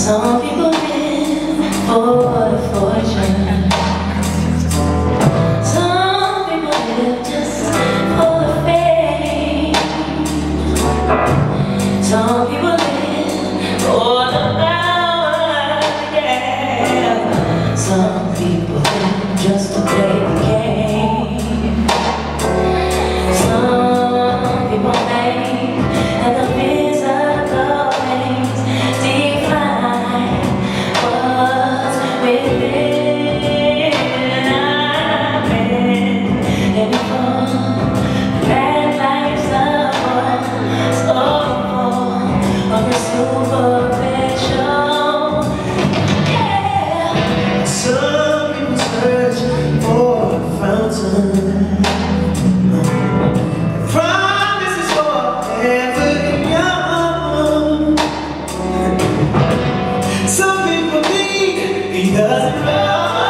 Some. Some people think he doesn't love.